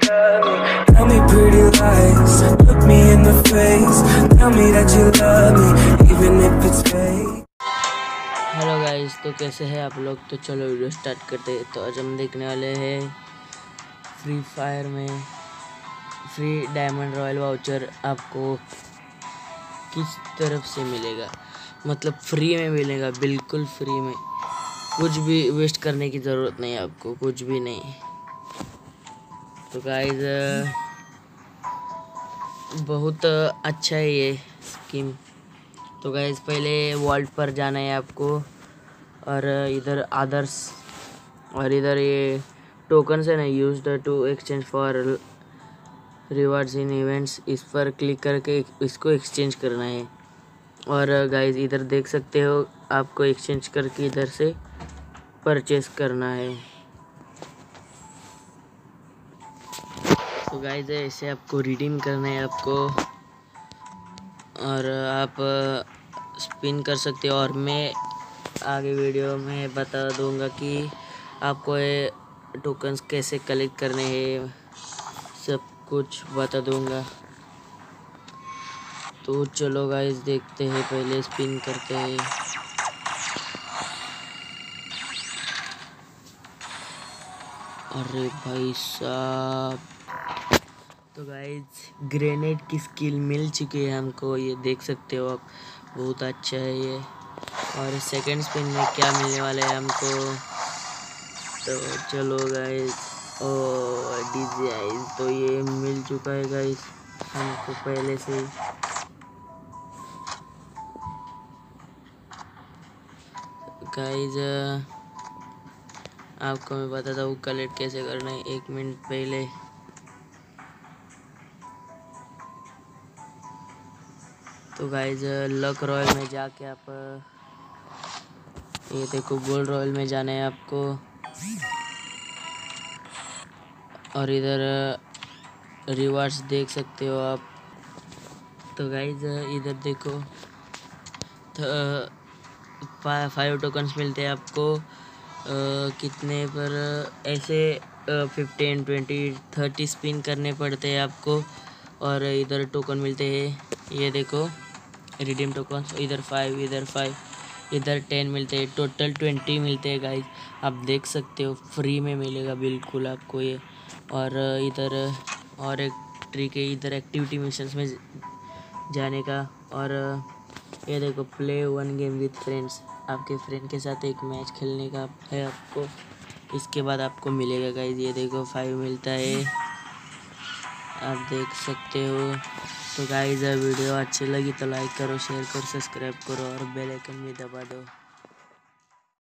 Tell me pretty lies, look me in the face. Tell me that you love me, even if it's fake. Hello guys तो कैसे हैं आप लोग? तो चलो वीडियो स्टार्ट करते हैं। तो आज हम देखने वाले हैं फ्री फायर में फ्री डायमंड रॉयल वाउचर आपको किस तरफ़ से मिलेगा? मतलब फ्री में मिलेगा बिल्कुल फ्री में। कुछ भी वेस्ट करने की ज़रूरत नहीं आपको कुछ भी नहीं। तो गाइज़ बहुत अच्छा है ये स्कीम तो गाइज़ पहले वॉल्ट पर जाना है आपको और इधर आदर्स और इधर ये टोकन है ना use to exchange for rewards in events इस पर क्लिक करके इसको एक्सचेंज करना है. और गाइज़ इधर देख सकते हो आपको एक्सचेंज करके इधर से परचेस करना है. तो गाइज़ ऐसे आपको रिडीम करना है आपको। और आप स्पिन कर सकते हो। और मैं आगे वीडियो में बता दूँगा कि आपको ये टोकन्स कैसे कलेक्ट करने हैं। सब कुछ बता दूँगा। तो चलो गाइस देखते हैं, पहले स्पिन करते हैं। अरे भाई साहब। तो गाइज़ ग्रेनेड की स्किल मिल चुकी है हमको, ये देख सकते हो आप। बहुत अच्छा है ये। और सेकंड स्पिन में क्या मिलने वाला है हमको? तो चलो गाइज़ ओ डी तो ये मिल चुका है गाइज़ हमको पहले से गाइज़ आपको मैं बताता हूँ कलेक्ट कैसे करना है, एक मिनट पहले। तो गाइज़ लक रॉयल में जाके आप ये देखो गोल्ड रॉयल में जाना है आपको। और इधर रिवार्ड्स देख सकते हो आप। तो गाइज़ इधर देखो तो फाइव टोकन्स मिलते हैं आपको। आ, कितने पर ऐसे फिफ्टीन ट्वेंटी थर्टी स्पिन करने पड़ते हैं आपको। और इधर टोकन मिलते हैं ये देखो। रिडीम टोकन इधर फाइव इधर फाइव इधर टेन मिलते हैं टोटल ट्वेंटी मिलते हैं गाइज़ आप देख सकते हो फ्री में मिलेगा बिल्कुल आपको ये. और इधर और एक ट्रिक है इधर एक्टिविटी मिशंस में जाने का. और ये देखो play one game with friends आपके फ्रेंड के साथ एक मैच खेलने का है आपको. इसके बाद आपको मिलेगा गाइज़ ये देखो फाइव मिलता है. आप देख सकते हो। तो गाइज़ वीडियो अच्छी लगी तो लाइक करो शेयर करो सब्सक्राइब करो और बेल आइकन भी दबा दो।